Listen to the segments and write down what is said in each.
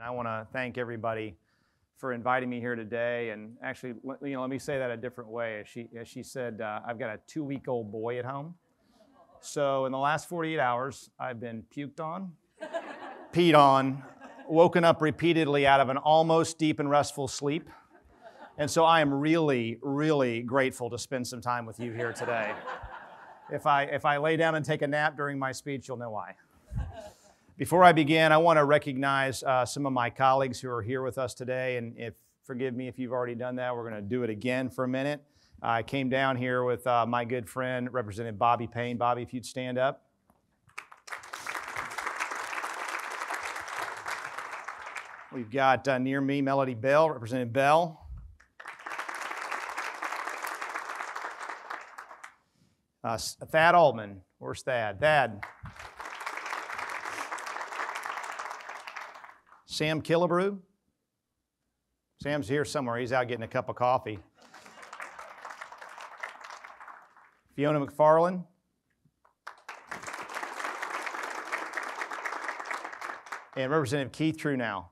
And I want to thank everybody for inviting me here today. And actually, you know, let me say that a different way. As she, as she said, uh, I've got a two week old boy at home. So in the last 48 hours, I've been puked on, peed on, woken up repeatedly out of an almost deep and restful sleep. And so I am really, really grateful to spend some time with you here today. If I, if I lay down and take a nap during my speech, you'll know why. Before I begin, I want to recognize uh, some of my colleagues who are here with us today. And if forgive me if you've already done that, we're going to do it again for a minute. I came down here with uh, my good friend, Representative Bobby Payne. Bobby, if you'd stand up. We've got uh, near me Melony Bell, Representative Bell. Uh, Thad Altman, where's Thad? Thad. Sam Killebrew. Sam's here somewhere. He's out getting a cup of coffee. Fiona McFarland. And Representative Keith Truenow.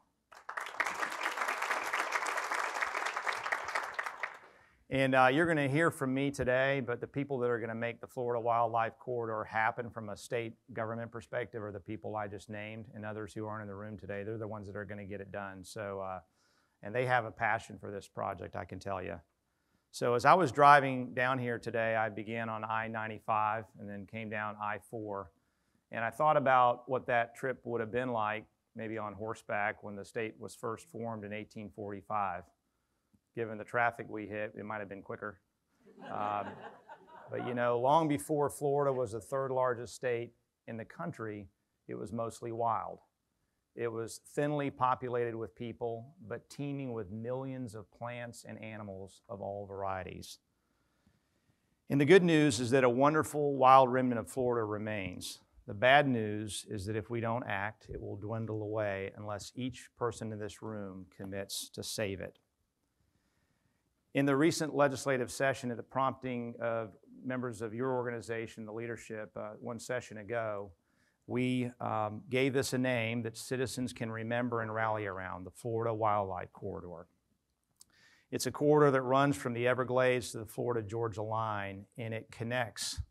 And uh, you're going to hear from me today, but the people that are going to make the Florida Wildlife Corridor happen from a state government perspective are the people I just named and others who aren't in the room today. They're the ones that are going to get it done. So, uh, and they have a passion for this project, I can tell you. So, as I was driving down here today, I began on I 95 and then came down I 4. And I thought about what that trip would have been like, maybe on horseback, when the state was first formed in 1845 given the traffic we hit, it might have been quicker. Um, but you know, long before Florida was the third largest state in the country, it was mostly wild. It was thinly populated with people, but teeming with millions of plants and animals of all varieties. And the good news is that a wonderful wild remnant of Florida remains. The bad news is that if we don't act, it will dwindle away unless each person in this room commits to save it. In the recent legislative session, at the prompting of members of your organization, the leadership, uh, one session ago, we um, gave this a name that citizens can remember and rally around the Florida Wildlife Corridor. It's a corridor that runs from the Everglades to the Florida Georgia line, and it connects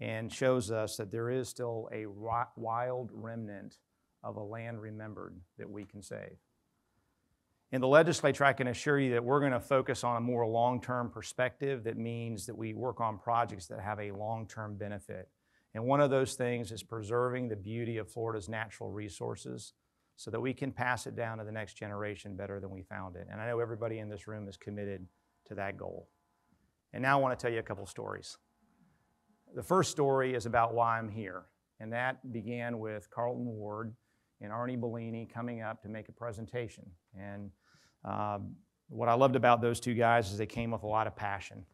and shows us that there is still a wild remnant of a land remembered that we can save. In the legislature, I can assure you that we're going to focus on a more long term perspective that means that we work on projects that have a long term benefit. And one of those things is preserving the beauty of Florida's natural resources so that we can pass it down to the next generation better than we found it. And I know everybody in this room is committed to that goal. And now I want to tell you a couple stories. The first story is about why I'm here, and that began with Carlton Ward and Arnie Bellini coming up to make a presentation. And um, what I loved about those two guys is they came with a lot of passion.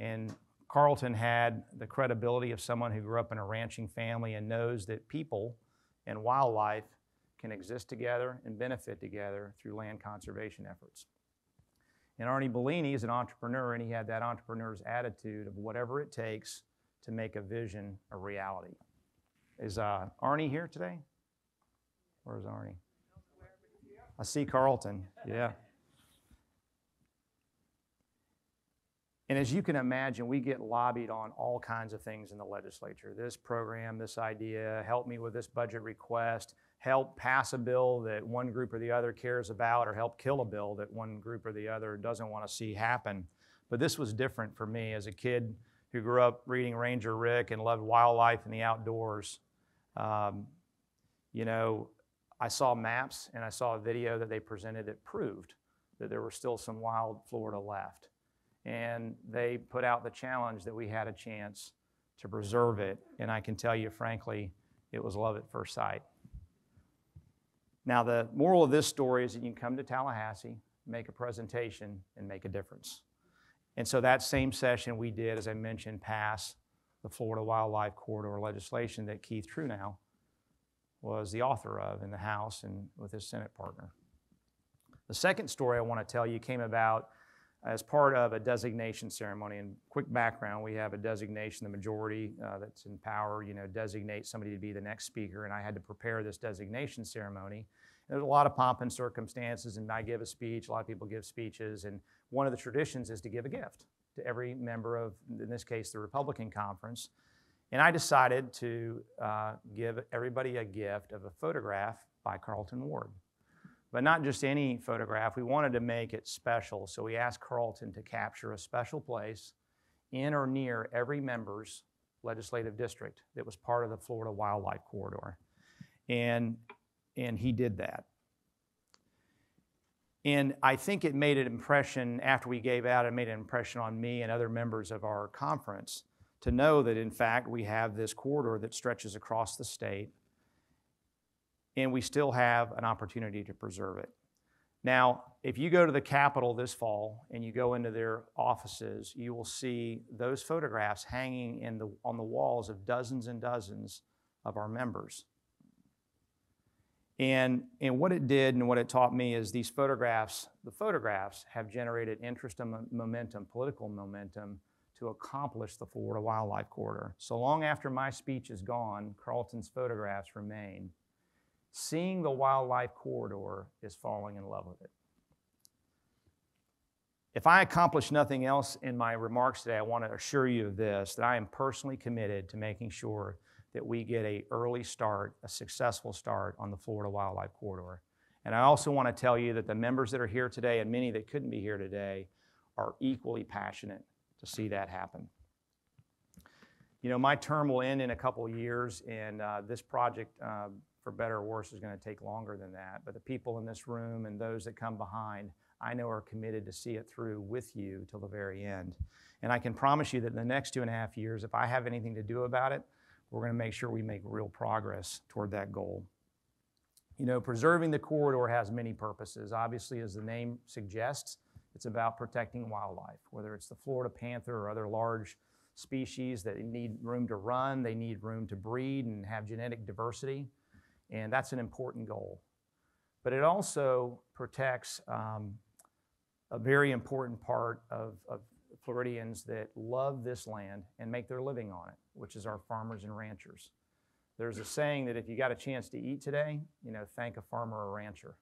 And Carlton had the credibility of someone who grew up in a ranching family and knows that people and wildlife can exist together and benefit together through land conservation efforts. And Arnie Bellini is an entrepreneur, and he had that entrepreneur's attitude of whatever it takes to make a vision a reality. Is uh, Arnie here today? Where's Arnie? I see Carlton. Yeah. And as you can imagine, we get lobbied on all kinds of things in the legislature. This program, this idea, help me with this budget request, help pass a bill that one group or the other cares about, or help kill a bill that one group or the other doesn't want to see happen. But this was different for me as a kid who grew up reading Ranger Rick and loved wildlife and the outdoors. Um, you know, I saw maps and I saw a video that they presented that proved that there were still some wild Florida left. And they put out the challenge that we had a chance to preserve it. And I can tell you, frankly, it was love at first sight. Now, the moral of this story is that you can come to Tallahassee, make a presentation, and make a difference. And so that same session we did, as I mentioned, pass the Florida Wildlife Corridor legislation that Keith Truenow was the author of in the House and with his Senate partner. The second story I want to tell you came about as part of a designation ceremony. And quick background, we have a designation, the majority uh, that's in power, you know, designate somebody to be the next speaker. And I had to prepare this designation ceremony. There's a lot of pomp and circumstances, and I give a speech. A lot of people give speeches, and one of the traditions is to give a gift to every member of, in this case, the Republican conference. And I decided to uh, give everybody a gift of a photograph by Carlton Ward. But not just any photograph, we wanted to make it special. So we asked Carlton to capture a special place in or near every member's legislative district that was part of the Florida Wildlife Corridor. And, and he did that. And I think it made an impression after we gave out, it made an impression on me and other members of our conference to know that in fact we have this corridor that stretches across the state and we still have an opportunity to preserve it. Now, if you go to the Capitol this fall and you go into their offices, you will see those photographs hanging in the, on the walls of dozens and dozens of our members. And, and what it did and what it taught me is these photographs, the photographs have generated interest and momentum, political momentum, to accomplish the Florida Wildlife Corridor. So long after my speech is gone, Carlton's photographs remain. Seeing the wildlife corridor is falling in love with it. If I accomplish nothing else in my remarks today, I want to assure you of this that I am personally committed to making sure that we get a early start, a successful start on the Florida Wildlife Corridor. And I also want to tell you that the members that are here today and many that couldn't be here today are equally passionate to see that happen. You know, my term will end in a couple years, and uh, this project, uh, for better or worse, is going to take longer than that. But the people in this room and those that come behind, I know are committed to see it through with you till the very end. And I can promise you that in the next two and a half years, if I have anything to do about it, we're going to make sure we make real progress toward that goal. You know, preserving the corridor has many purposes. Obviously, as the name suggests, it's about protecting wildlife, whether it's the Florida panther or other large species that need room to run, they need room to breed and have genetic diversity, and that's an important goal. But it also protects um, a very important part of, of Floridians that love this land and make their living on it, which is our farmers and ranchers. There's a saying that if you got a chance to eat today, you know, thank a farmer or rancher.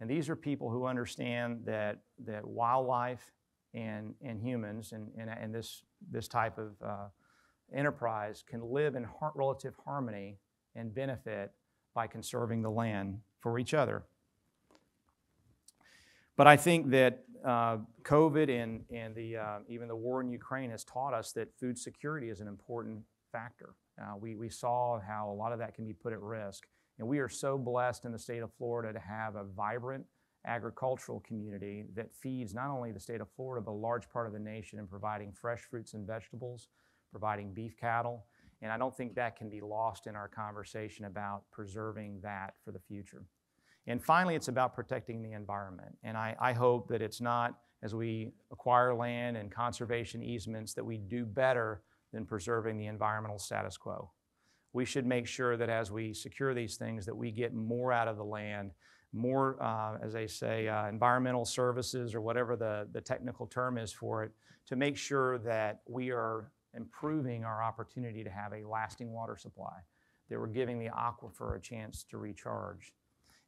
And these are people who understand that, that wildlife and, and humans and, and, and this, this type of uh, enterprise can live in har- relative harmony and benefit by conserving the land for each other. But I think that uh, COVID and, and the, uh, even the war in Ukraine has taught us that food security is an important factor. Uh, we, we saw how a lot of that can be put at risk. And we are so blessed in the state of Florida to have a vibrant agricultural community that feeds not only the state of Florida, but a large part of the nation in providing fresh fruits and vegetables, providing beef cattle. And I don't think that can be lost in our conversation about preserving that for the future. And finally, it's about protecting the environment. And I, I, hope that it's not as we acquire land and conservation easements that we do better than preserving the environmental status quo. We should make sure that as we secure these things, that we get more out of the land, more, uh, as they say, uh, environmental services or whatever the, the technical term is for it, to make sure that we are improving our opportunity to have a lasting water supply, that we're giving the aquifer a chance to recharge.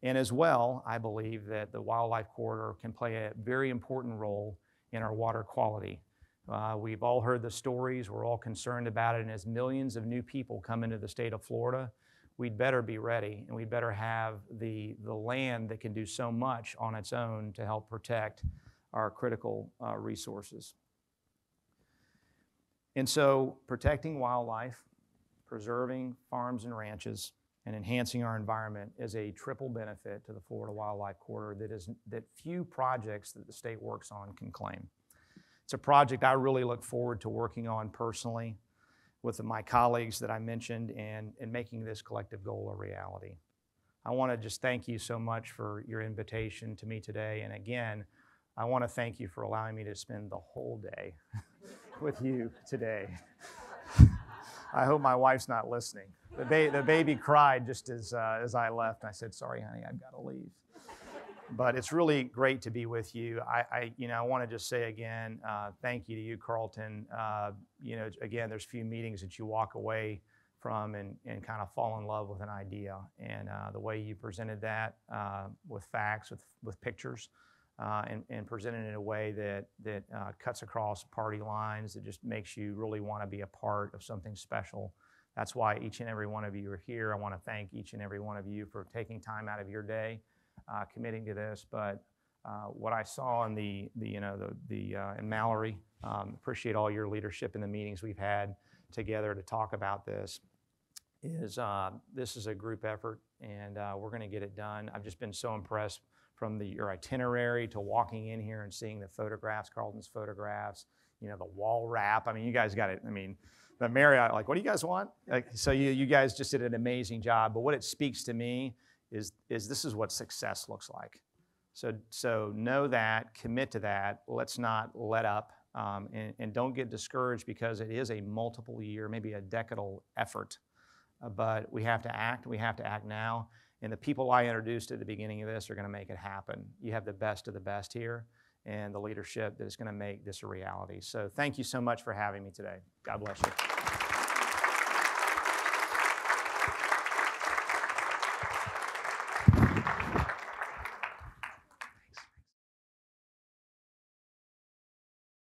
And as well, I believe that the wildlife corridor can play a very important role in our water quality. Uh, we've all heard the stories, we're all concerned about it, and as millions of new people come into the state of Florida, we'd better be ready and we'd better have the, the land that can do so much on its own to help protect our critical uh, resources. And so, protecting wildlife, preserving farms and ranches, and enhancing our environment is a triple benefit to the Florida Wildlife Corridor that, is, that few projects that the state works on can claim. It's a project I really look forward to working on personally with my colleagues that I mentioned and, and making this collective goal a reality. I want to just thank you so much for your invitation to me today. And again, I want to thank you for allowing me to spend the whole day with you today. I hope my wife's not listening. The, ba- the baby cried just as, uh, as I left. I said, Sorry, honey, I've got to leave. But it's really great to be with you. I, I you know, I want to just say again, uh, thank you to you, Carlton. Uh, you know, again, there's few meetings that you walk away from and, and kind of fall in love with an idea. And uh, the way you presented that uh, with facts, with, with pictures, uh, and, and presented it in a way that, that uh, cuts across party lines, that just makes you really want to be a part of something special. That's why each and every one of you are here. I want to thank each and every one of you for taking time out of your day, uh, committing to this. But uh, what I saw in the, the you know, the, the uh, in Mallory, um, appreciate all your leadership in the meetings we've had together to talk about this is uh, this is a group effort and uh, we're going to get it done. I've just been so impressed from the, your itinerary to walking in here and seeing the photographs, Carlton's photographs, you know, the wall wrap. I mean, you guys got it. I mean, the Marriott, like, what do you guys want? Like, so you, you guys just did an amazing job. But what it speaks to me is, is this is what success looks like. So, so know that, commit to that. Let's not let up. Um, and, and don't get discouraged because it is a multiple year, maybe a decadal effort uh, but we have to act. We have to act now. And the people I introduced at the beginning of this are going to make it happen. You have the best of the best here and the leadership that is going to make this a reality. So thank you so much for having me today. God bless you.